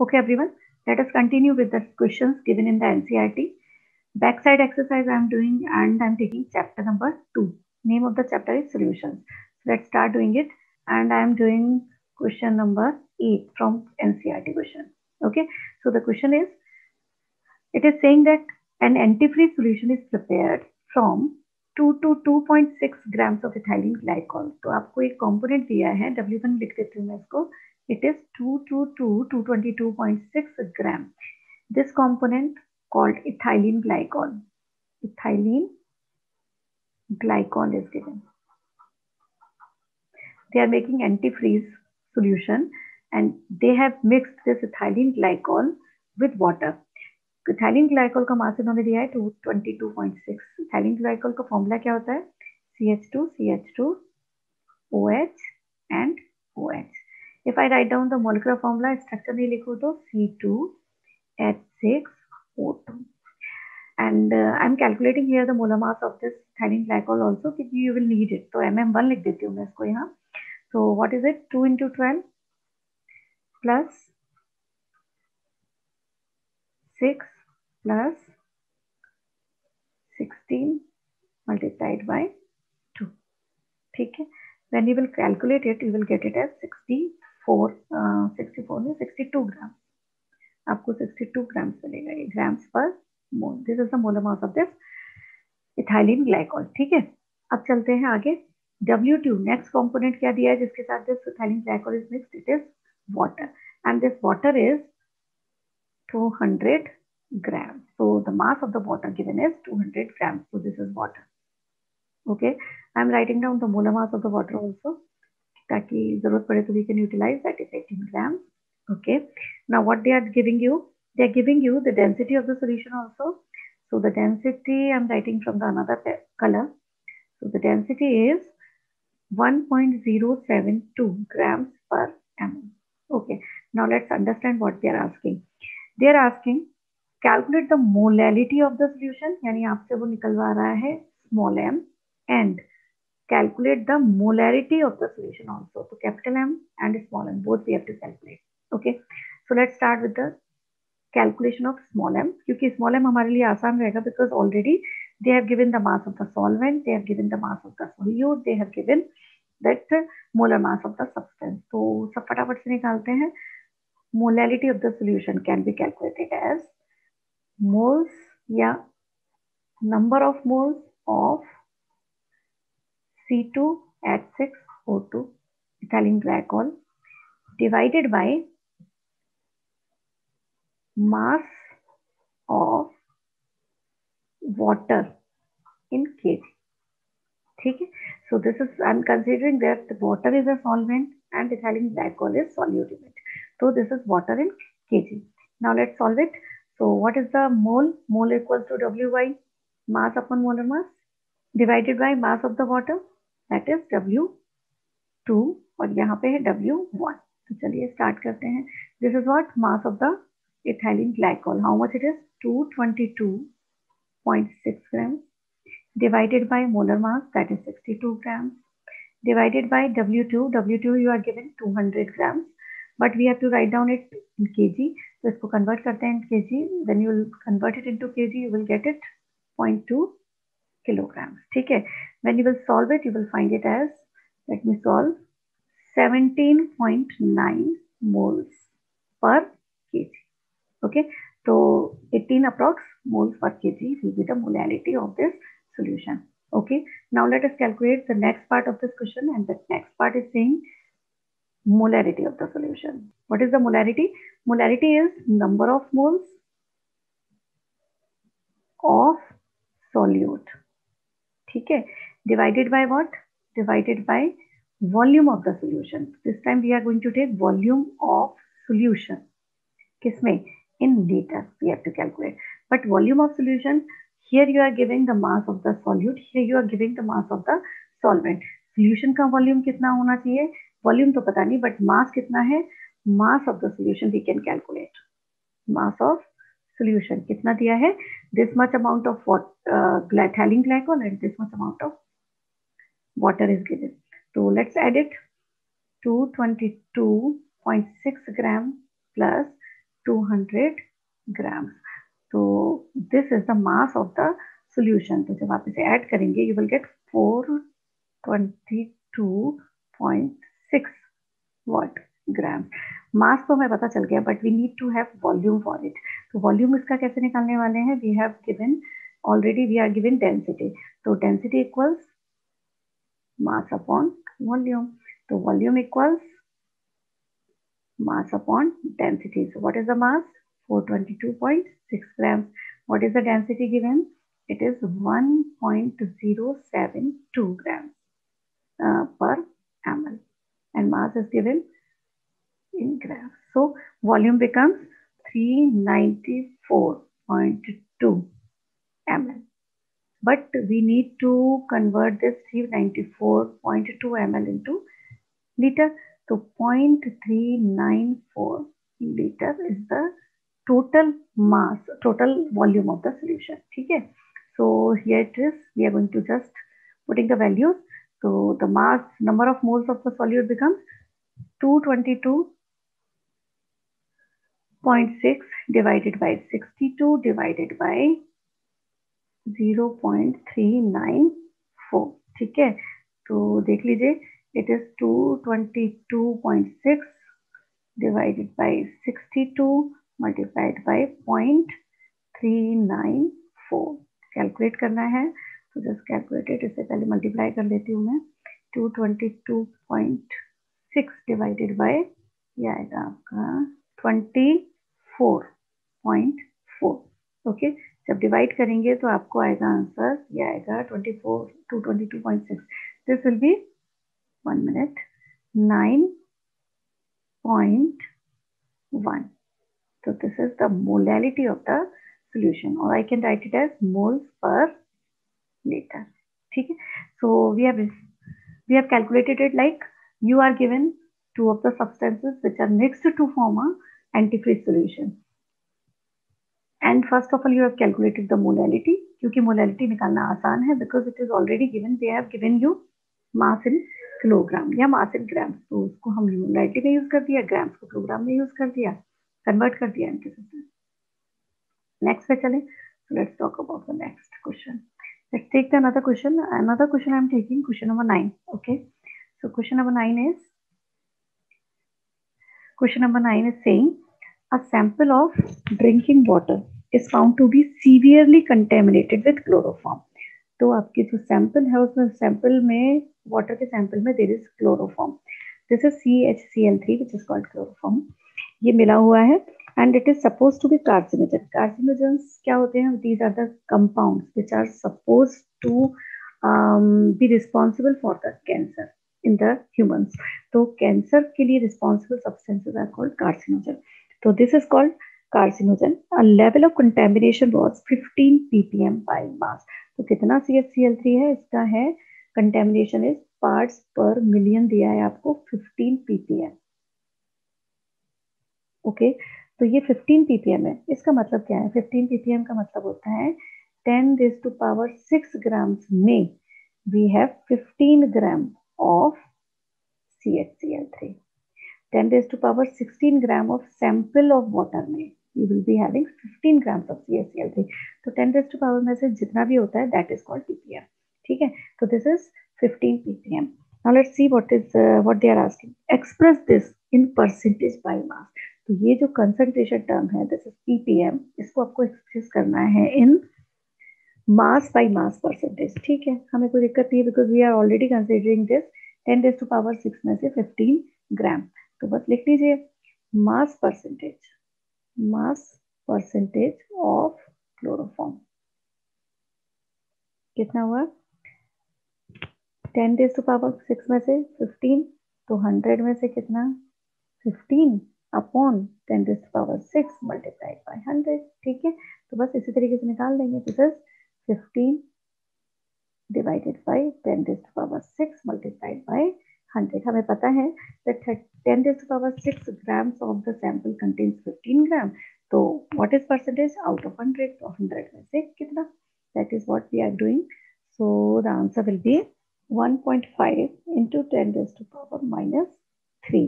Okay, everyone, let us continue with the questions given in the NCRT. Backside exercise I am doing and I am taking chapter number 2. Name of the chapter is solutions. So let's start doing it and I am doing question number 8 from NCRT question. Okay, so the question is, it is saying that an antifreeze solution is prepared from 2 to 2.6 grams of ethylene glycol. तो आपको एक component दिया है W1 लिख देती हूँ मैं इसको it is 2 to 2 222.6 gram. This component called ethylene glycol. Ethylene glycol is given. They are making antifreeze solution and they have mixed this ethylene glycol with water. Ethylene glycol का मास इन्होंने दिया है two twenty two point six ethylene glycol का formula क्या होता है C H two C H two O H and O H If I write down the molecular formula, structure नहीं लिखूँ तो C2H6O2. And uh, I'm calculating here the molar mass of this thylene glycol also कि you will need it. तो MM1 लिख देती हूँ मैं इसको यहाँ. So what is it? 2 into 12 plus 6 plus 16 multiplied by 2. ठीक है. When you will calculate it, you will get it as 60 four sixty four में सिक्सटी टू ग्राम आपको सिक्सटी टू ग्राम्स मिलेगा, ये grams per mole this is the molar mass of this ethylene glycol ठीक है अब चलते हैं आगे डब्ल्यू टू नेक्स्ट कॉम्पोनेंट क्या दिया है जिसके साथ this ethylene glycol is mixed it is water and this water is 200 grams. So, the mass of the water given is 200 grams. So, this is water. Okay. I'm writing down the molar mass of the water also. ताकि ज़रूरत पड़े तो we can utilize that is 18 gram okay now what they are giving you they are giving you the density of the solution also so the density I am writing from the another colour so the density is 1.072 grams per ml okay now let's understand what they are asking they are asking calculate the molality of the solution यानी आपसे वो निकलवा रहा है small M and calculate the molarity of the solution also. So capital M and small m, both we have to calculate. Okay. So let's start with the calculation of small m. क्योंकि small m हमारे लिए आसान रहेगा because already they have given the mass of the solvent, they have given the mass of the solute, they have given that molar mass of the substance. तो सब फटाफट से निकालते हैं. Molality of the solution can be calculated as moles या number of moles of C2H6O2 ethylene glycol divided by mass of water in kg. Okay, so this is I'm considering that the water is a solvent and ethylene glycol is solute So this is water in kg. Now let's solve it. So what is the mole? Mole equals to Wy mass upon molar mass divided by mass of the water that is W two और यहाँ पे है W one तो चलिए start करते हैं this is what mass of the ethylene glycol how much it is two twenty two point six gram divided by molar mass that is 62 grams divided by W2 W2 you are given 200 grams but we have to write down it in kg so इसको convert करते हैं in kg when you will convert it into kg you will get it 0.2 kilograms ठीक है? When you will solve it you will find it as let me solve 17.9 moles per kg okay तो 18 approx moles per kg will be the molality of this solution okay now let us calculate the next part of this question and the next part is saying molarity of the solution what is the molarity molarity is number of moles of solute ठीक है? Divided by what divided by volume of the solution this time we are going to take volume of solution किसमें? In litre we have to calculate but volume of solution here you are giving the mass of the solute here you are giving the mass of the solvent solution का volume कितना होना चाहिए? Volume तो पता नहीं but mass कितना है? Mass of the solution we can calculate mass of solution कितना दिया है? This much amount of ethylene glycol and this much amount of water is given तो let's add it 222.6 gram plus 200 gram तो this is the mass of the solution तो जब आप इसे add करेंगे you will get four twenty two point six what grams. Mass तो हमें पता चल गया but we need to have volume for it तो वॉल्यूम इसका कैसे निकालने वाले हैं we have given already we are given density तो density equals mass upon volume तो volume equals mass upon density. So what is the mass? 422.6 grams. What is the density given? It is 1.072 grams uh, per ml. And mass is given in grams. So volume becomes 394.2 ml. But we need to convert this 394.2 ml into liter. So 0.394 liter is the total mass, total volume of the solution. Okay. So here it is. We are going to just putting the values. So the mass number of moles of the solute becomes 222 0.6 divided by 62 divided by 0.394 ठीक है? तो देख लीजिए it is 222.6 divided by 62 multiplied by 0.394 calculate करना है तो just calculated इससे पहले मल्टीप्लाई कर लेती हूँ मैं। 222.6 डिवाइडेड बाय ये आएगा आपका 20 4.4 ओके जब डिवाइड करेंगे तो आपको आएगा आंसर ये आएगा 24 222.6 this will be one minute 9.1 तो this is the molality of the solution और I can write it as moles per litre ठीक है? So we have we have calculated it like you are given two of the substances which are mixed to form a antifreeze solution. And first of all, you have calculated the molality. क्योंकि molality निकालना आसान है because it is already given. They have given you mass in kilogram या mass in grams. तो उसको हम molality में use कर दिया, grams को kilogram में use कर दिया, convert कर दिया इनके साथ. Next पे चले. So let's talk about the next question. Let's take the another question. Another question I am taking question number nine. Okay. So question number nine is question number nine is saying a sample of drinking water is found to be severely contaminated with chloroform. तो आपके जो sample है, उसमें sample में water के sample में there is chloroform this is C H C L three which is called chloroform ये मिला हुआ है and it is suppose to be carcinogen carcinogen क्या होते हैं? These are the compounds which are suppose to be responsible for the cancer in the humans तो cancer के लिए responsible substances are called carcinogen तो this is called carcinogen. A level of contamination was 15 ppm by mass. तो कितना CHCl3 है? इसका है contamination is parts per million दिया है आपको 15 ppm. ओके तो ये 15 ppm है। इसका मतलब क्या है? 15 ppm का मतलब होता है 10 रेज टू पावर 6 ग्राम्स में we have 15 gram of CHCl3 10 raised to power 16 gram of sample of water में you will be having 15 grams of CaCl3 तो 10 raised to power में से जितना भी होता है that is called ppm ठीक है तो this is 15 ppm now let's see what is uh, what they are asking express this in percentage by mass तो ये जो concentration term है this is ppm इसको आपको express करना है in mass by mass percentage ठीक है हमें कोई दिक्कत नहीं है because we are already considering this 10 raised to power 6 में से 15 ग्राम तो बस लिख लीजिए mass percentage mass percentage of chloroform कितना हुआ? Ten raise to power six में से फिफ्टीन तो हंड्रेड में से कितना? Fifteen upon ten raise to power six multiplied by hundred ठीक है? तो बस इसी तरीके से निकाल देंगे this is fifteen divided by ten raise to power six multiplied by hundred हमें पता है that 10 raised to power 6 grams of the sample contains 15 gram so what is percentage out of 100 so 100 में से कितना that is what we are doing so the answer will be 1.5 into 10 raised to power minus 3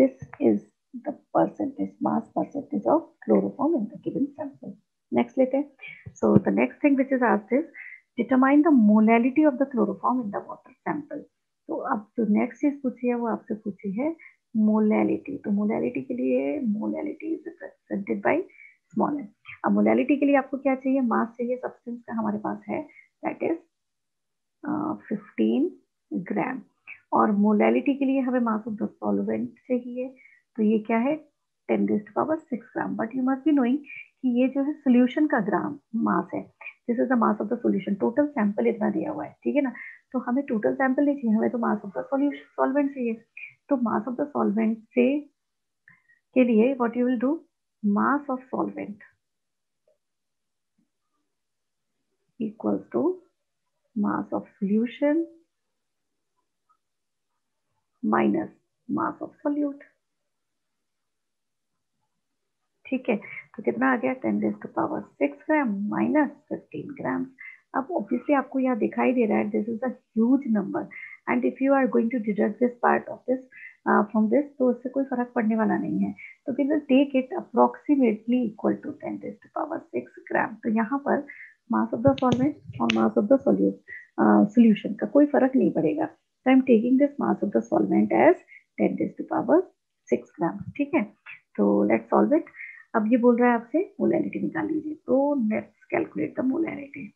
this is the percentage mass percentage of chloroform in the given sample. Next later. So the next thing which is asked is determine the molality of the chloroform in the water sample. तो अब जो next चीज़ पूछी है, वो आपसे पूछी है molality तो मोलैलिटी के लिए molality is represented by small N अब मोलैलिटी के लिए आपको क्या चाहिए? मास चाहिए सब्सटेंस का हमारे पास है दैट इज़ फिफ्टीन ग्राम और मोलैलिटी के लिए हमें मास ऑफ़ द सॉल्वेंट चाहिए तो ये क्या है? Ten raised power six gram but you must be knowing कि ये जो है सोल्यूशन का ग्राम मास है. This is the mass of the solution total sample इतना दिया हुआ है, ठीक है ना? तो हमें टोटल सैंपल नहीं चाहिए, हमें तो mass of the solution solvent चाहिए। तो मास ऑफ़ द सॉल्वेंट से, के लिए what you will do mass of solvent equals to mass of solution minus mass of solute ठीक है तो कितना आ गया? Ten raise to power six gram minus fifteen gram अब ऑब्वियसली आपको यहाँ दिखाई दे रहा है this is a huge number and if you are going to deduct this part of this from this तो उससे कोई फ़र्क पड़ने वाला नहीं है। तो we will take it approximately equal to ten raise to power six gram तो यहाँ पर मास ऑफ़ द सॉल्वेंट और मास ऑफ़ द सोल्यूशन का कोई फ़र्क नहीं पड़ेगा। तो I am taking this mass of the solvent as ten raise to power six gram ठीक है? तो लेट्स सॉल्व इट अब ये बोल रहा है आपसे मोलैलिटी निकाल लीजिए। तो लेट्स कैलकुलेट द मोलैलिटी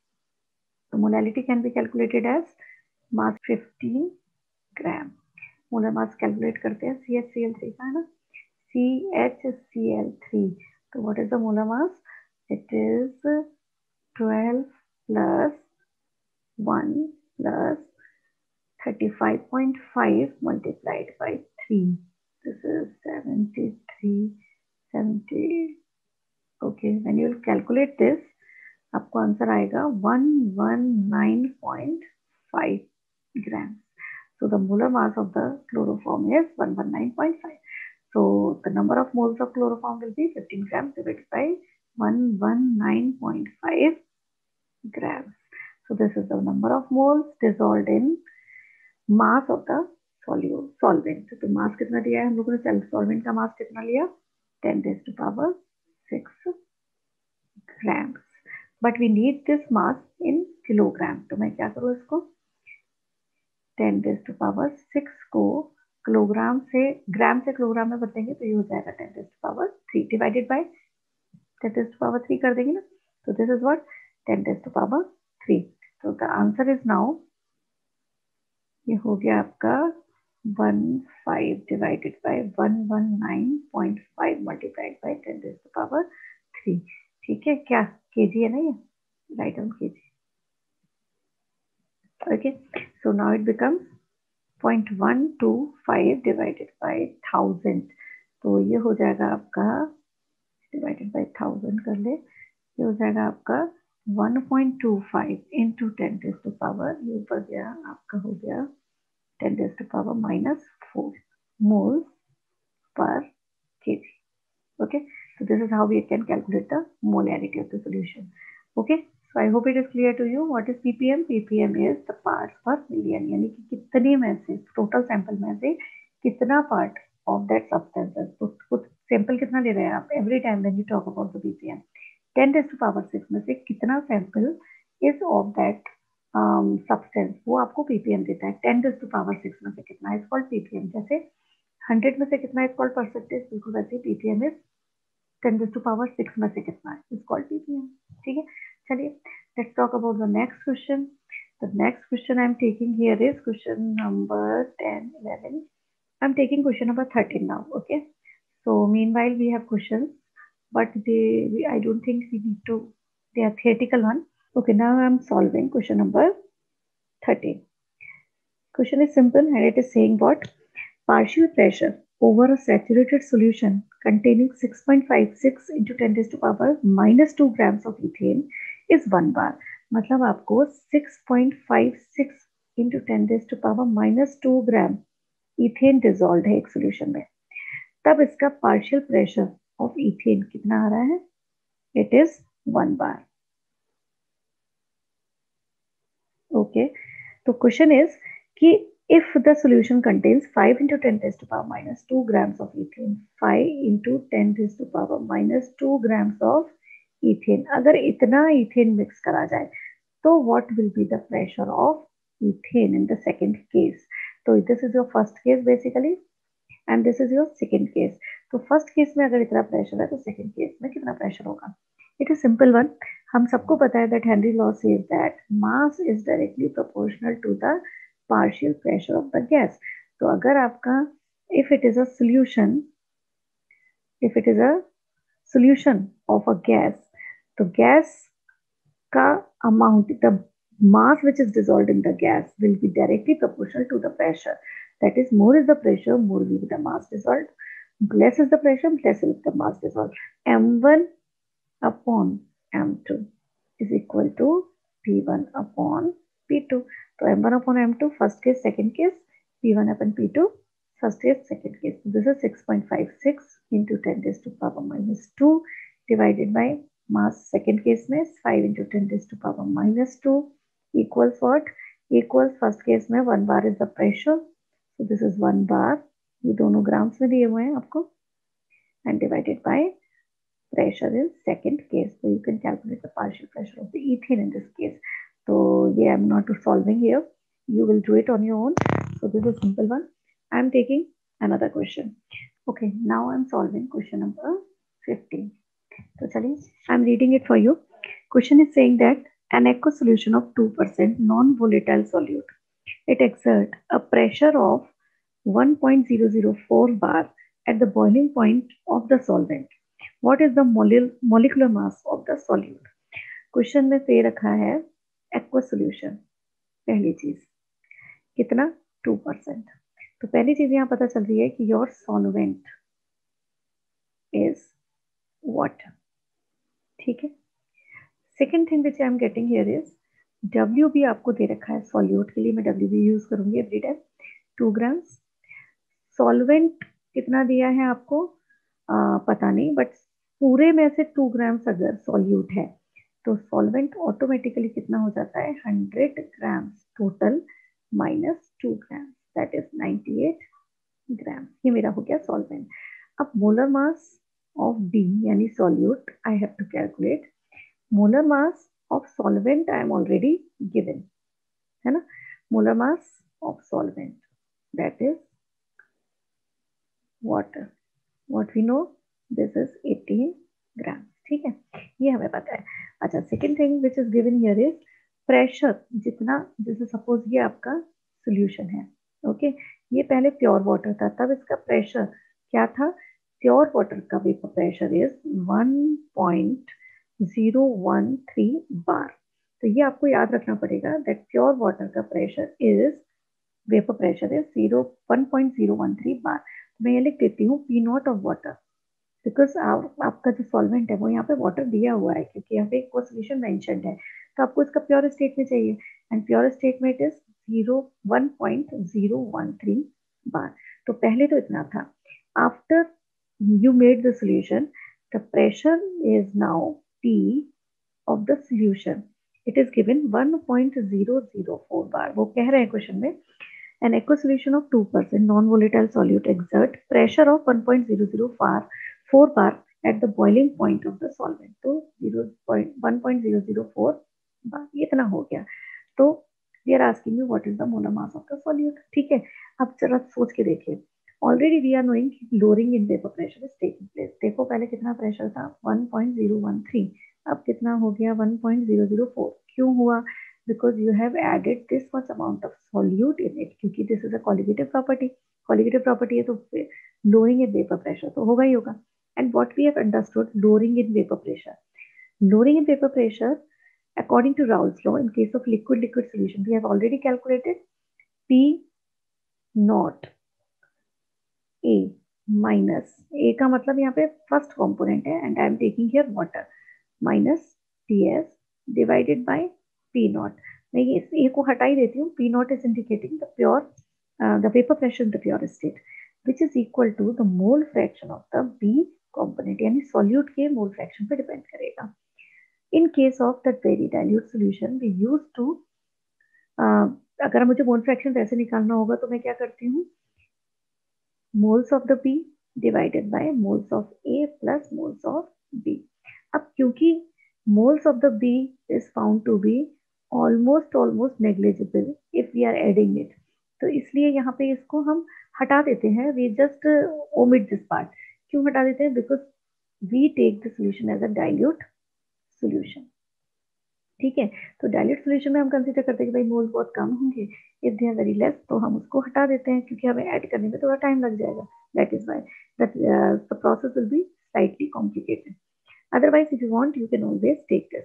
तो molality can be calculated as mass 15 gram molar mass calculate करते हैं. C H C L three का है ना? C H C L three तो what is the molar mass it is 12 plus 1 plus 35.5 multiplied by 3 this is 73 70 okay, when you will calculate this आपको answer आएगा 119.5 gram so the molar mass of the chloroform is 119.5 so the number of moles of chloroform will be 15 gram divided by 119.5 gram so this is the number of moles dissolved in mass of the solu solvent तो mass कितना दिया है? हम लोगों ने सेल solvent का mass कितना लिया? 10 to power six gram but we need this mass in kilogram तो मैं क्या करूँ इसको? 10 raised to power 6 को किलोग्राम से ग्राम से किलोग्राम में बदलेंगे तो ये हो जाएगा 10 raised to power 3 divided by 10 raised to power 3 कर देंगे ना? तो this is what 10 raised to power 3 तो द आंसर इज़ नाउ ये हो गया आपका one five divided by one one nine point five multiplied by ten to power three ठीक है? क्या? के जी है ना ये? Okay so now it becomes point one two five divided by thousand तो ये हो जाएगा आपका डिवाइडेड बाय थाउज़ेंड कर ले। ये हो जाएगा आपका one point two five into ten to power ये ऊपर गया आपका हो गया 10 raised to power minus 4 moles per kg. Okay, so this is how we can calculate the molarity of the solution. Okay, so I hope it is clear to you. What is ppm? ppm is the parts per million. यानी कि कितने में से total sample में से कितना part of that substance है तो sample कितना ले रहे हैं आप every time when you talk about the ppm 10 raised to power 6 में से कितना sample is of that um, वो आपको पीपीएम देता है टेन डिस टू पावर सिक्स में से कितना है कॉल्ड पीपीएम जैसे हंड्रेड में से कितना है कॉल्ड परसेंटेज बिल्कुल वैसे PPM is टेन डिस टू पावर सिक्स में से कितना है इज कॉल्ड पीपीएम ठीक है चलिए let's talk about the next question the next question I am taking here is question number ten eleven I am taking question number 13 now okay so meanwhile we have questions but they we, i don't think we need to they are theoretical one Okay, now I'm solving question number 13. Question is simple and it is saying what? Partial pressure Over a saturated solution containing 6.56 into 10 raised to power minus 2 grams of ethane is 1 bar. मतलब आपको 6.56 into 10 raised to power minus 2 gram ethane dissolve है एक solution में तब इसका partial pressure of ethane कितना आ रहा है it is one bar okay तो क्वेश्चन इज़ कि if the solution contains 5 into 10 raised to power minus 2 grams of ethane 5 into 10 raised to power minus 2 grams of ethane अगर इतना ethane mix करा जाए तो what will be the pressure of ethane in the second case so this is your first case basically and this is your second case तो first case में अगर इतना pressure है तो सेकंड केस में कितना प्रेशर होगा इट इज़ सिंपल वन हम सबको पता है that Henry law says that mass is directly proportional to the partial pressure of the gas तो अगर आपका if it is solution if it is solution of a gas तो gas का amount the mass which is dissolve in the gas will be directly proportional to the pressure that is more is the pressure more will be the mass dissolve less is the pressure, less is one upon dissolve two upon m2 is equal to p1 upon p2 So m1 upon m2 first case, second case, p1 upon p2 first case, second case. So this is 6.56 into 10 raised to power minus 2 divided by mass second case में 5 into 10 raised to power minus 2 equals what? Equals first case में 1 bar is the pressure. So this is 1 bar. ये दोनों grams में दिए हुए हैं आपको and divided by pressure in second case. So you can calculate the partial pressure of the ethane in this case. So yeah, I'm not solving here. You will do it on your own. So this is a simple one. I'm taking another question. Okay, now I'm solving question number 15. So chali, I'm reading it for you. Question is saying that an aqueous solution of 2% non-volatile solute. It exert a pressure of 1.004 bar at the boiling point of the solvent. What is the molecular mass of the solute? Question में से रखा है aqua solution पहली चीज़। कितना? Two percent तो पहली चीज़ यहाँ पता चल रही है कि योर सॉल्वेंट इज़ वाटर ठीक है? Second thing which I am getting here is W भी आपको दे रखा है सॉल्यूट के लिए। मैं डब्ल्यू भी यूज़ करूँगी every time two grams solvent कितना दिया है आपको? आ, पता नहीं बट पूरे में से टू ग्राम्स अगर सॉल्यूट है तो सॉल्वेंट ऑटोमेटिकली कितना हो जाता है? Hundred gram total minus two gram that is ninety eight gram ये मेरा हो गया सॉल्वेंट अब मोलर मास ऑफ़ डी यानी solute I have to calculate molar mass of solvent I am already given है ना? Molar mass of solvent that is water. What we know this is 18 gram ठीक है? ये हमें पता है। अच्छा second thing which is given here is pressure जितना, जैसे सपोज़ ये आपका सोल्यूशन है ओके? ये पहले प्योर वाटर था, तब इसका प्रेशर क्या था? प्योर वाटर का vapour pressure is one point zero one three bar तो ये आपको याद रखना पड़ेगा दैट प्योर वाटर का pressure is vapour pressure is zero one point zero one three bar मैं ये लिख देती हूँ P naught of water because आप, आपका जो सॉल्वेंट है वो यहाँ पे वाटर दिया हुआ है क्योंकि यहाँ पे एक सोल्यूशन मैंशन है। तो आपको इसका प्योर स्टेट में चाहिए। एंड प्योर स्टेट में it is zero one point zero one three bar तो पहले तो इतना था। After you made the solution the pressure is now P of the solution it is given 1.004 bar वो कह रहे हैं क्वेश्चन में an aqueous solution of 2% non-volatile solute exert pressure of 1.00 bar four bar at the boiling point of the solvent तो zero one point zero zero four bar ये इतना हो गया। तो we are asking you what is the molar mass of the solute ठीक है, अब जरा सोच के देखिए। Already we are knowing lowering in vapour pressure is taking place देखो पहले कितना प्रेशर था 1.013 अब कितना हो गया 1.004 क्यों हुआ? Because you have added this much amount of solute in it, क्योंकि this is a colligative property colligative property है तो lowering in vapor pressure तो होगा ही होगा। and what we have understood lowering in vapor pressure. Lowering in vapor pressure, according to Raoult's law, in case of liquid-liquid solution, we have already calculated P naught A minus A का मतलब यहाँ पे first component है and I am taking here water minus Ts divided by P naught. मैं ये इस A को हटा ही देती हूँ. P naught is indicating the pure, uh, the vapor pressure in the pure state, which is equal to the mole fraction of the B component यानी solute के मोल फ्रैक्शन पे डिपेंड करेगा। In case of that very dilute solution we use to अगर मुझे mole fraction वैसे निकालना होगा तो मैं क्या करती हूँ? Moles of the B divided by moles of A plus moles of B. अब क्योंकि moles of the B is found to be almost almost negligible if we are adding it तो इसलिए यहाँ पे इसको हम हटा देते हैं। We just omit this part क्यों हटा देते हैं? Because we take the solution as a dilute solution ठीक है? तो डायल्यूट सोल्यूशन में हम कंसिडर करते हैं कि भाई मोल्स बहुत कम होंगे। If they are very less तो हम उसको हटा देते हैं, क्योंकि हमें ऐड करने में थोड़ा टाइम लग जाएगा। That is why that the process will be slightly complicated otherwise, if you want, you can always take this.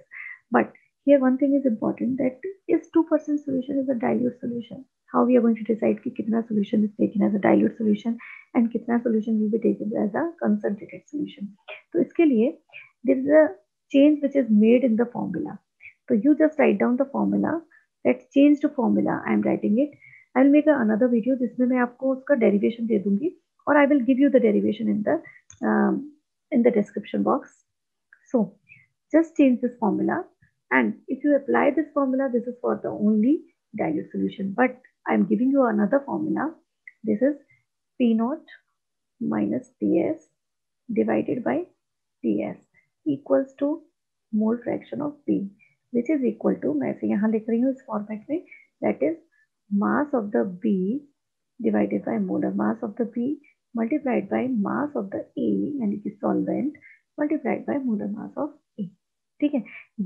But here one thing is important, that is 2% solution is a dilute solution. how we are going to decide ki kitna solution is taken as a dilute solution and kitna solution will be taken as a concentrated solution so iske liye there is a change which is made in the formula so you just write down the formula that changed formula i am writing it i will make a, another video जिसमें मैं आपको उसका derivation दे दूंगी और I will give you the derivation in the um, in the description box so just change this formula. And if you apply this formula, this is for the only dilute solution. But I'm giving you another formula. This is P naught minus Ts divided by Ts equals to mole fraction of B which is equal to मैं इसे यहाँ लिख रही हूँ इस format में that is mass of the B divided by molar mass of the B multiplied by mass of the A यानी कि solvent multiplied by molar mass of A ठीक है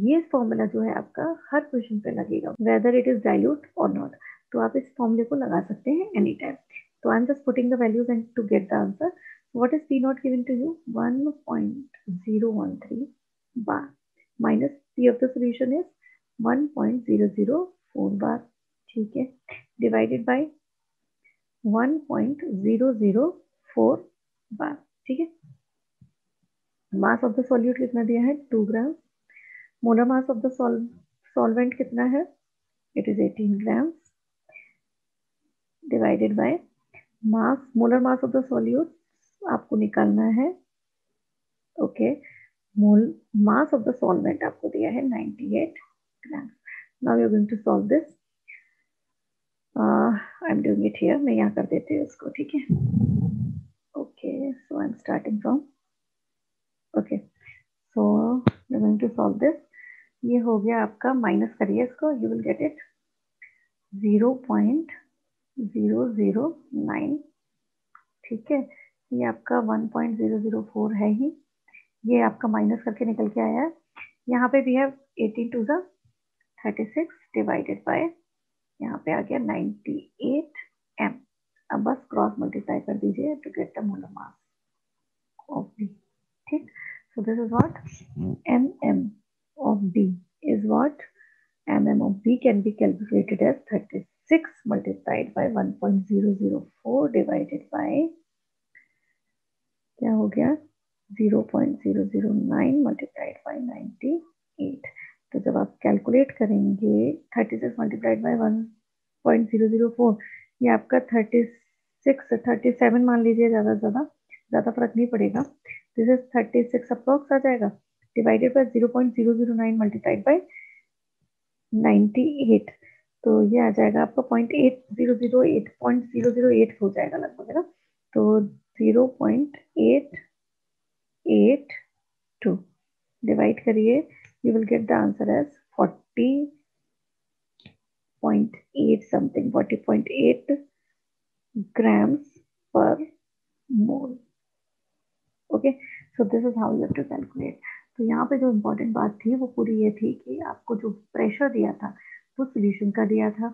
ये फॉर्मूला जो है आपका हर क्वेश्चन पे लगेगा वेदर इट इज़ डाइल्यूट और नॉट तो आप इस फॉर्मूले को लगा सकते हैं एनी टाइम तो I am just putting the values and to get the answer what is P naught given to you 1.013 bar minus P of the solution is 1.004 bar ठीक है? डिवाइडेड बाय 1.004 बार ठीक है? Mass of the solute कितना दिया है? Two gram molar mass of the solvent कितना है? It is 18 grams divided by mass molar mass of the solute आपको निकालना है। Okay mole mass of the solvent आपको दिया है 98 gram now you are going to solve this I am doing it here मैं यहाँ कर देती हूँ इसको, ठीक है? Okay so I am starting from okay so you going to solve this ये हो गया आपका माइनस करिए इसको you will get it zero point zero zero nine. ठीक है, ये आपका one point zero zero four है ही। ये आपका माइनस करके निकल के आया है। यहाँ पे भी है एटीन टू ज़ा थर्टी सिक्स डिवाइडेड बाय, यहाँ पे आ गया नाइन्टी एट एम। अब बस क्रॉस मल्टीप्लाई कर दीजिए to get the molar mass of B ठीक, so this is what mm of b is what mm of b can be calculated as 36 multiplied by 1.004 divided by, क्या हो गया? 0.009 multiplied by 98 तो जब आप calculate करेंगे 36 मल्टीप्लाइड बाय 1.004 ये आपका 36 37 मान लीजिए, ज़्यादा ज़्यादा ज़्यादा फ़र्क नहीं पड़ेगा। This is thirty six approx आ जाएगा। Divided zero nine multiplied by ninety eight तो ये आ जाएगा आपका point eight zero zero eight point zero zero eight हो जाएगा लगभग, है ना? तो zero point eight eight two divide करिए you will get the answer as forty point eight something forty point eight grams per mole okay so this is how you have to calculate तो यहाँ पे जो important बात थी, वो पूरी ये थी कि आपको जो प्रेशर दिया था वो सोल्यूशन का दिया था।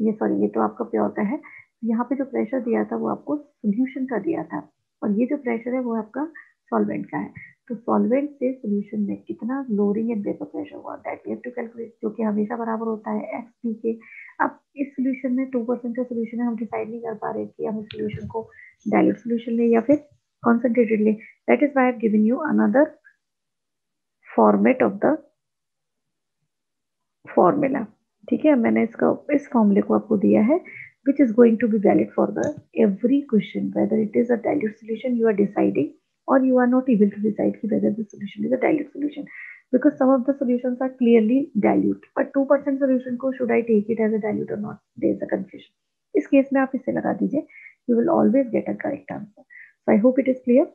ये सॉरी ये तो आपका प्योर का है। यहाँ पे जो प्रेशर दिया था, वो आपको सोल्यूशन का दिया था। और ये जो प्रेशर है, वो आपका सॉल्वेंट का है। तो सॉल्वेंट से सोल्यूशन में कितना लोरिंग एंड वेपर प्रेशर हुआ that we have to calculate जो कि हमेशा बराबर होता है एक्स पी के अब इस सोल्यूशन में टू परसेंट का सोल्यूशन है, हम डिसाइड नहीं कर पा रहे कि हम इस सोल्यूशन को डायल्यूट सोल्यूशन लें या फिर concentratedly. That is why I have given you another format of the formula. ठीक है मैंने इसका इस फॉर्मूले को आपको दिया है which is going to be valid for the every question whether it is a dilute solution you are deciding or you are not able to decide whether the solution is a dilute solution because some of the solutions are clearly dilute but 2% solution को should I take it as a dilute or not there is a confusion इस case में आप इसे लगा दीजिए you will always get a correct answer so I hope it is clear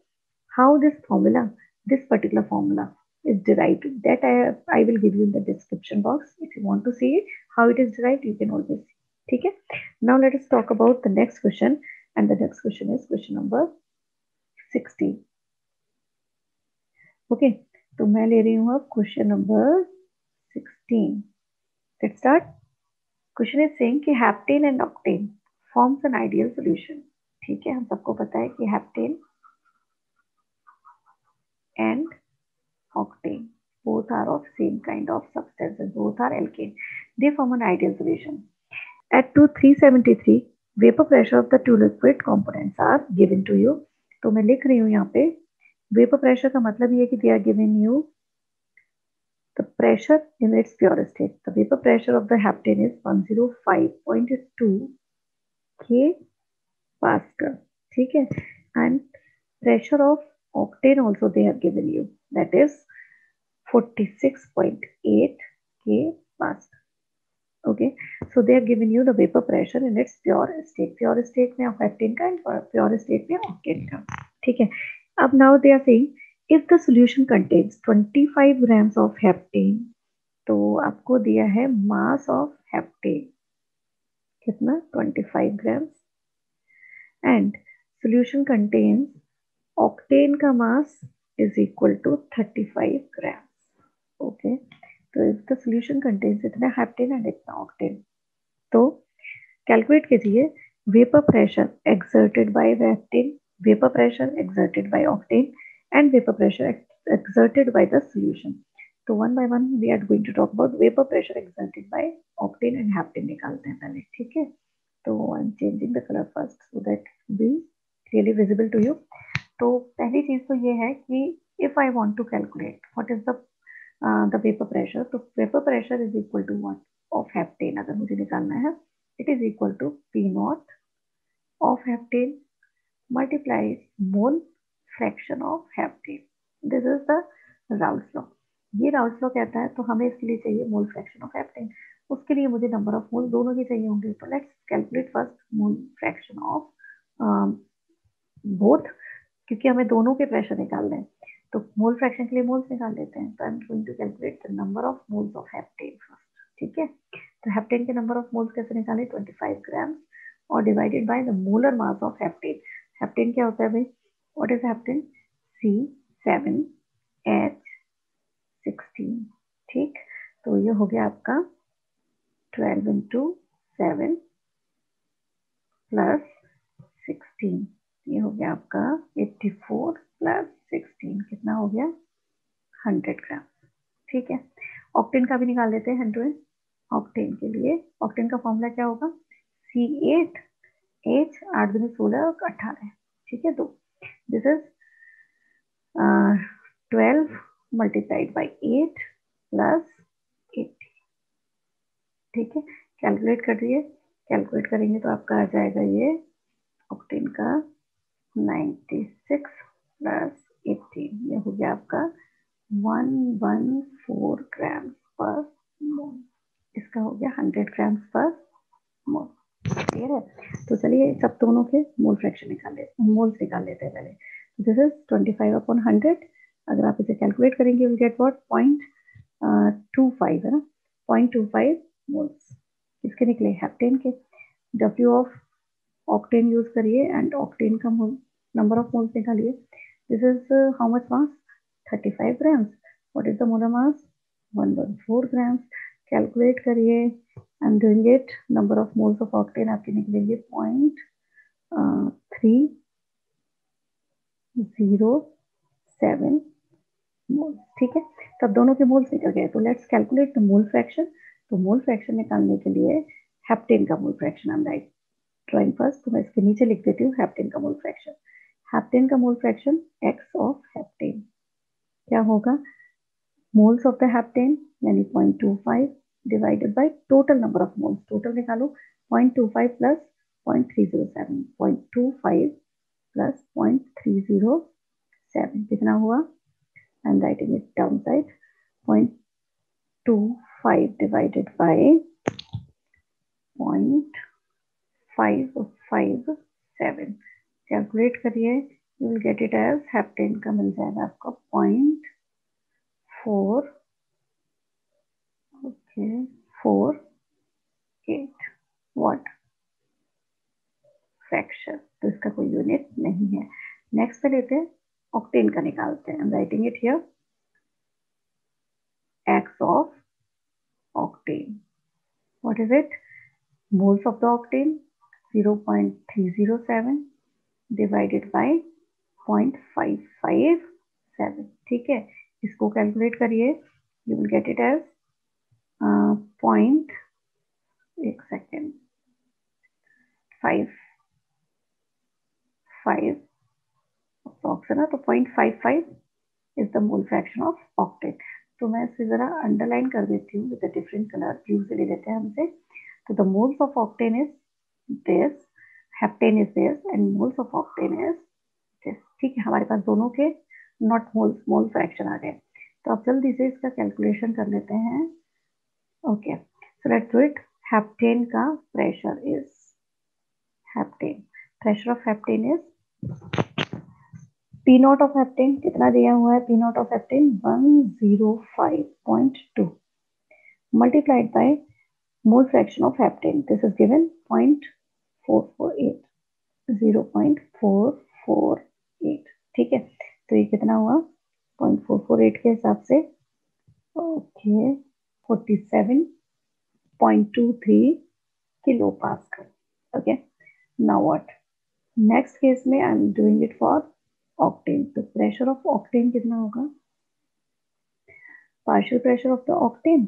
how this formula this particular formula is derived that I, I will give you in the description box if you want to see it how it is derived you can always see ठीक है now let us talk about the next question and the next question is question number 16 okay तो मैं ले रही हूँ अब question number 16 let's start question is saying कि heptane and octane forms an ideal solution ठीक है हम सबको पता है कि heptane and octane. Both are of same kind of substances. Both are alkane. They form an ideal solution. At 2373, vapor pressure of the two liquid components are given to you. तो मैं लिख रही हूँ यहाँ पे वेपर प्रेशर का मतलब ये कि they are given you the pressure in its pure state. The vapor pressure of the heptane is 105.2 K Pascal. ठीक है and pressure of octane also they have given you that is 46.8 K Pascal. Okay, so they are giving you the vapor pressure in its pure state. Pure state में octane का and pure state में octane का. ठीक है. अब now they are saying if the solution contains 25 grams of heptane, तो आपको दिया है mass of heptane कितना 25 grams and solution contains octane का mass is equal to 35 grams. Okay तो इसका सोल्यूशन कंटेन्स इतना हेप्टेन एंड इतना ऑक्टेन तो कैलकुलेट कीजिए vapour pressure exerted by heptane vapour pressure exerted by octane and vapour pressure exerted by the solution तो one by one we are going to talk about vapour pressure exerted by octane and heptane निकालते हैं पहले, ठीक है? तो I am changing the colour first so that be clearly visible to you तो पहली चीज़ तो ये है कि if I want to calculate what is the the vapour pressure तो vapour pressure is equal to what of heptane अगर मुझे निकालना है it is equal to P naught of heptane multiply mole fraction of heptane this is the Raoult's law ये Raoult's law कहता है तो हमें इसके लिए चाहिए मोल फ्रैक्शन ऑफ़ हेप्टेन उसके लिए मुझे नंबर ऑफ़ मोल दोनों ही चाहिए होंगे तो let's calculate first mole fraction of both क्योंकि हमें दोनों के प्रेशर निकालने हैं। तो मोल फ्रैक्शन के लिए मोल्स निकाल लेते हैं। तो I am going to calculate the number of moles of heptane first ठीक है? तो हेप्टेन के नंबर ऑफ़ मोल्स कैसे निकाले? 25 ग्राम और divided by the molar mass of heptane heptane क्या होता है भाई? What is heptane C seven H sixteen ठीक? तो ये हो गया आपका twelve into seven plus sixteen ये हो गया आपका एट्टी फोर प्लस सिक्सटीन, कितना हो गया? Hundred gram. ठीक है? ऑक्टेन का भी निकाल लेते हैं हंड्रेड। ऑक्टेन के लिए ऑक्टेन का फॉर्मूला क्या होगा? सी एट एच आठ दिन सोलह और अठारह। ठीक है? दो this is twelve multiplied by eight plus eighty ठीक है? कैलकुलेट कर दिए कैलकुलेट करेंगे तो आपका आ जाएगा ये ऑक्टेन का नाइन्टी सिक्स प्लस एटीन ये हो गया आपका one one four gram per mole इसका हो गया hundred gram per mole clear है? तो चलिए सब दोनों के मोल फ्रैक्शन निकाल लेते मोल्स निकाल लेते हैं पहले। This is twenty five upon hundred अगर आप इसे कैलकुलेट करेंगे will get what point two five है ना? पॉइंट टू फाइव मोल्स इसके निकले? हेप्टेन के। डब्ल्यू ऑफ़ ऑक्टेन यूज़ करिए एंड ऑक्टेन का नंबर ऑफ़ मोल्स निकालिए। This is how much mass 35 grams what is the molar mass 114 grams calculate करिए and doing it number of moles of octane आपके निकलेंगे 0.3 zero seven mole ठीक है? तब दोनों के मोल्स निकल गए। तो let's calculate the mole fraction तो मोल फ्रैक्शन निकालने के लिए हेप्टेन का मोल फ्रैक्शन हम राइट ड्राइंग फ़र्स्ट तो मैं इसके नीचे लिख देती हूँ हेप्टेन का मोल फ्रैक्शन हेप्टेन का mole fraction X of heptane क्या होगा? मोल्स ऑफ़ द हेप्टेन यानी point two five divided by total number of moles total निकालो point two five plus point three zero seven point two five plus point three zero seven कितना हुआ? I am writing it down side 0.25 divided by 0.557 calculate करिए you will get it as heptane का मिल जाएगा आपको point four okay four eight what fraction तो इसका कोई यूनिट नहीं है. नेक्स्ट पे लेते हैं ऑक्टेन का निकालते हैं. Writing it here x of octane. What is it? Moles of the octane? 0.307 divided by 0.557 ठीक है? इसको कैलकुलेट करिए। You will get it as point एक सेकेंड फाइव फाइव अप्रॉक्स है ना? तो point five five is the mole fraction of octane तो मैं इसे जरा अंडरलाइन कर देती हूँ विद डिफरेंट कलर ब्लू से ले लेते हैं हमसे। तो the moles of octane is this heptane is this and moles of octane is this ठीक है, हमारे पास दोनों के नॉट मोल्स मोल फ्रैक्शन आ गए। तो अब जल्दी से इसका कैलकुलेशन कर लेते हैं। Okay so let's do it heptane का pressure is heptane pressure of heptane is P not of heptane कितना दिया हुआ है? P not of heptane 105.2 multiplied by mole fraction of heptane. This is given 0.448 0.448 ठीक है? तो ये कितना हुआ? 0.448 के हिसाब से। Okay 47.23 kilo pascal. Okay now what next case में I am doing it for octane तो प्रेशर ऑफ़ ऑक्टेन कितना होगा? Partial pressure of the octane?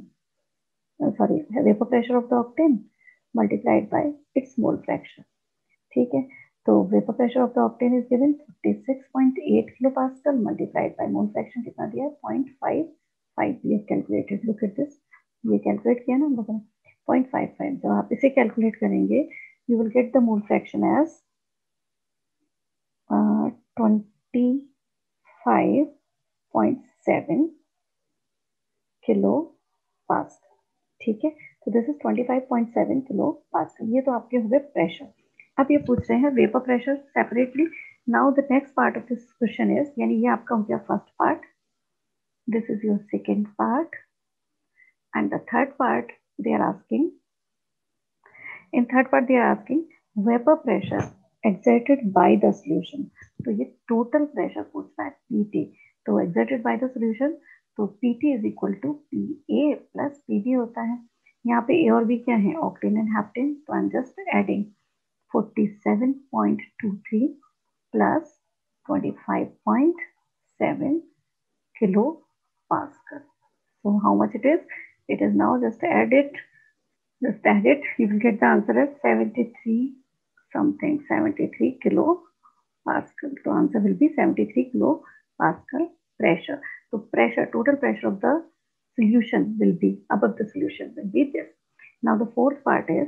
Sorry vapour pressure of the octane multiplied by its mole fraction ठीक है? तो vapour pressure of the octane is given 36.8 kilo pascal multiplied by mole fraction कितना दिया? 0.55 we calculated look at this ये calculate किया ना मतलब 0.55 जब आप इसे कैलकुलेट करेंगे you will get the mole fraction as 25.7 ठीक है? तो दिस इज़ 25.7 किलो पास्कल। ये तो आपके हुए प्रेशर अब ये पूछ रहे हैं vapour pressure separately now the next part of this question is यानी ये आपका हो गया first part this is your second part and the third part they are asking in third part they are asking vapour pressure exerted by the solution तो ये total pressure पूछ रहा है पीटी तो exerted by the solution तो PT is equal to PA plus PB होता है यहाँ पे A और B क्या है ऑक्टेन एंड हेप्टेन तो I am just adding 47.23 plus 25.7 kilo pascal so how much it is it is now just add it just add it you will get the answer as 73 something 73 kilo pascal so answer will be 73 kilo pascal pressure so pressure total pressure of the solution will be above the solution will be this now the fourth part is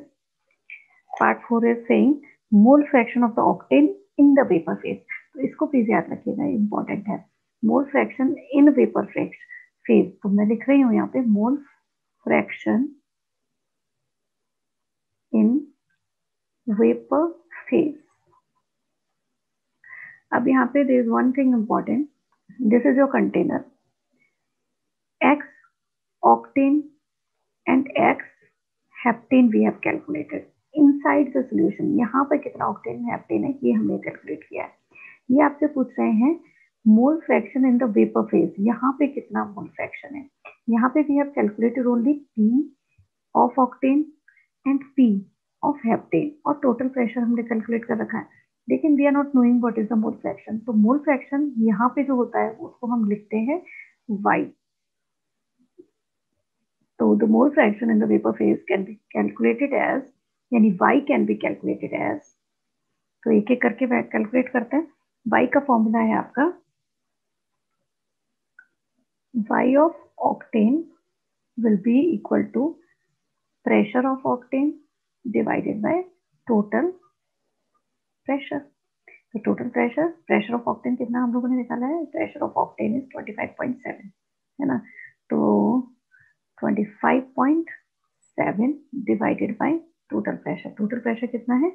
part 4 is saying mole fraction of the octane in the vapor phase तो इसको please याद रखिएगा important है mole fraction in vapour phase तो मैं लिख रही हूँ यहाँ पे mole fraction in vapor phase. अब यहाँ पे there is one thing important. This is your container. X, octane, and X heptane we have calculated. Inside the solution, यहाँ पे कितना octane heptane है, ये हमने कैलकुलेट किया है ये आपसे पूछ रहे हैं mole fraction in the vapour phase यहाँ पे कितना मोल फ्रैक्शन है यहाँ पे we have calculated only P of octane and P of heptane और टोटल प्रेशर हमने कैलकुलेट कर रखा है लेकिन we are not knowing what is the mole fraction तो मोल फ्रैक्शन यहाँ पे जो होता है, उसको हम लिखते हैं वाई तो the mole fraction in the vapour phase can be calculated as यानी Y can be calculated as तो एक एक करके कैलकुलेट करते हैं। वाई का फॉर्मूला है आपका Y of octane will be equal to pressure of octane divided by total pressure. तो total pressure pressure of octane कितना हम लोगों ने निकाला है? प्रेशर ऑफ़ ऑक्टेन इज़ 25.7 है ना? तो 25.7 divided by total pressure total pressure कितना है?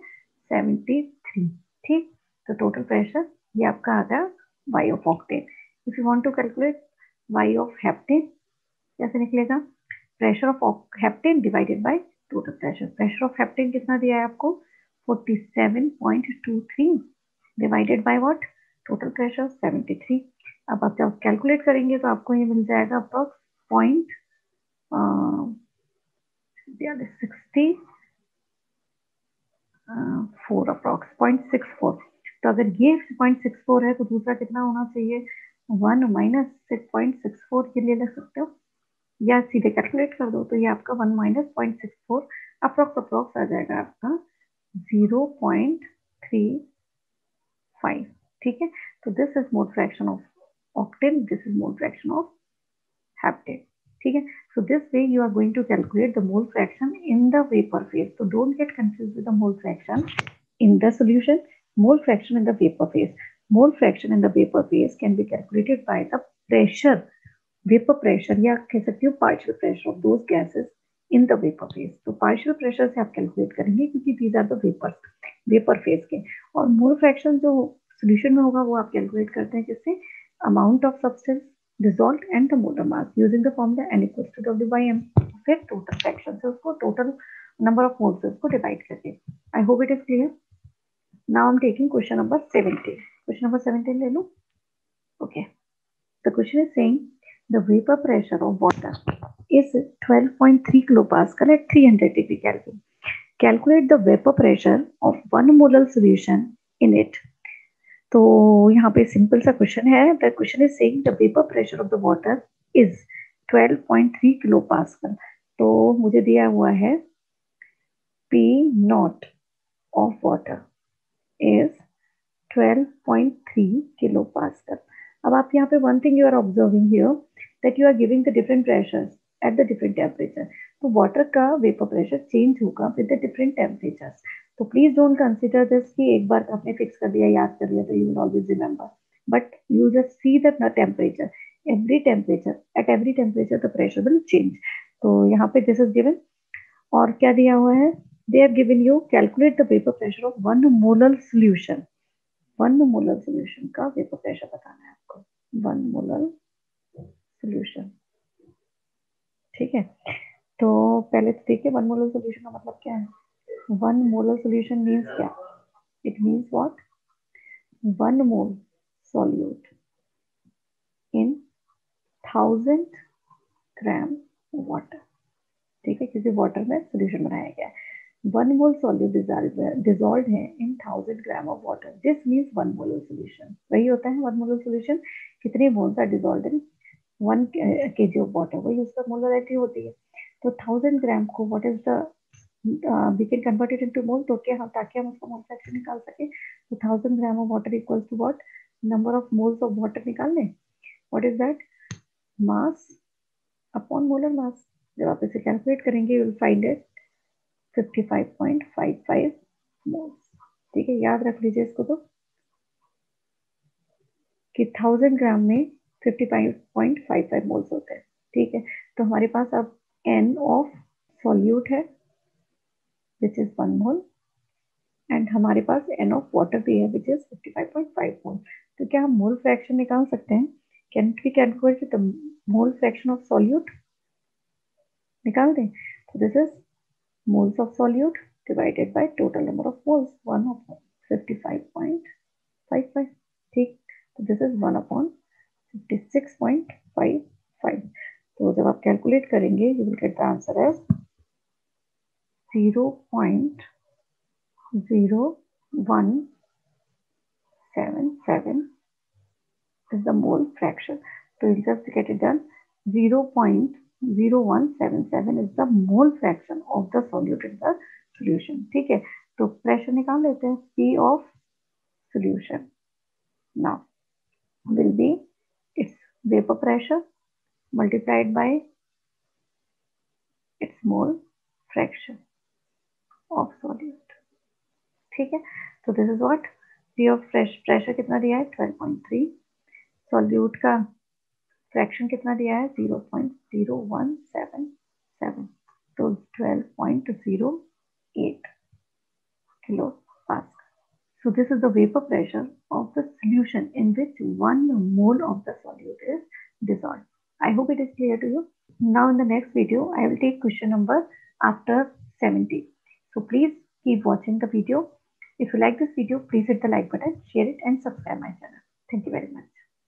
73 ठीक? तो टोटल प्रेशर ये आपका आता है Y of octane if you want to calculate Y of heptane कैसे निकलेगा? Pressure of heptane divided by total pressure pressure of heptane कितना दिया है आपको? 47.23 divided by what total pressure 73 अब आप जब कैलकुलेट करेंगे तो आपको ये मिल जाएगा approx point four point six four तो अगर ये पॉइंट सिक्स फोर है तो दूसरा कितना होना चाहिए? One minus six point six four के लिए लग सकते हो। या सीधे कैलकुलेट कर दो तो ये आपका one minus point six four approx approx आ जाएगा आपका जीरो पॉइंट थ्री फाइव ठीक है तो this is mole fraction of octane this is mole fraction of heptane ठीक है so this way you are going to calculate the mole fraction in the vapor phase so don't get confused with the mole fraction in the solution mole fraction in the vapor phase mole fraction in the vapor phase can be calculated by the pressure vapor pressure या कह सकते हो partial pressure of those gases in the vapour phase तो partial pressure से आप calculate करेंगे क्योंकि these are their vapour phase के। और मोर फ्रैक्शन जो सोल्यूशन में होगा वो आप कैलकुलेट करते हैं जिससे amount of substance dissolved and the molar mass using the formula N equal to W by M फिर टोटल फ्रैक्शन से उसको टोटल नंबर ऑफ़ मोल्स को डिवाइड करके। I hope it is clear now am taking question number seventeen question number seventeen ले लू? Okay the question is saying the vapour pressure of water is 12.3 kilopascal at 300 degree Kelvin. Calculate the vapor pressure of one molar solution in it. तो यहाँ पे simple सा question है. The question is saying the vapour pressure of the water is 12.3 kilo pascal तो मुझे दिया हुआ है P not of water is 12.3 kilo pascal अब आप यहाँ पे one thing you are observing here that you are giving the different pressures at the different temperature तो वाटर का वेपर प्रेशर चेंज होगा विद द डिफरेंट टेम्परेचर्स तो please don't consider this कि एक बार आपने फिक्स कर दिया, याद कर लिया तो you always remember but you just see the temperature every temperature at every temperature the pressure will change तो यहाँ पे दिस इज़ गिवन और क्या दिया हुआ है? They are given you calculate the vapour pressure of one molar solution one molar solution का vapour pressure बताना है आपको. वन मोलर सोल्यूशन ठीक है? तो पहले तो देखिए वन मोलर सोल्यूशन का मतलब क्या है? One molar solution means क्या? It means what? One mole solute in thousand gram water ठीक है? क्योंकि वाटर में सोल्यूशन बनाया गया वन मोल सॉल्यूट डिजॉल्व है in thousand gram of water this means one molar solution वही होता है वन मोलर सोल्यूशन कितने moles are dissolve in one K G of water वही उसका मोलरिटी होती है। तो थाउज़ेंड ग्राम को what is the we can convert it into mole तो क्या हम, ताकि हम उसका मोल फ्रैक्शन निकाल तो thousand gram of water equals to what number of moles of water निकाल लें is that mass upon molar mass जब आप इसे कैलकुलेट करेंगे you will find it 55.55 moles ठीक है, याद रख लीजिए इसको तो। कि थाउज़ेंड ग्राम में 55.55 मोल्स होते हैं, ठीक है? तो हमारे पास अब एन ऑफ़ सॉल्यूट है which is one mole and हमारे पास एन ऑफ़ वाटर भी है विच इज़ 55.5 मोल तो क्या हम मोल फ्रैक्शन निकाल सकते हैं? Can we calculate the mole fraction of solute निकाल दें। तो this is moles of solute divided by total number of moles 1 upon 55.55 ठीक? तो दिस इज़ 1 अपॉन 56.55 तो जब आप कैलकुलेट करेंगे you will get the answer as zero point zero one seven seven is the mole fraction. So just get it done. Zero point zero one seven seven is the mole fraction of the solute in the solution. ठीक है तो pressure निकाल लेते हैं P of solution. Now will be vapor pressure multiplied by its mole fraction. Of solute ठीक है तो this is what P of fresh pressure कितना दिया है 12.3 सॉल्यूट का फ्रैक्शन कितना दिया है 0.017 7. So 12.08 kilopascal. So this is the vapor pressure of the solution in which one mole of the solute is dissolved. I hope it is clear to you. Now in the next video, I will take question number after 70. So please keep watching the video. If you like this video, please hit the like button, share it and subscribe my channel. Thank you very much.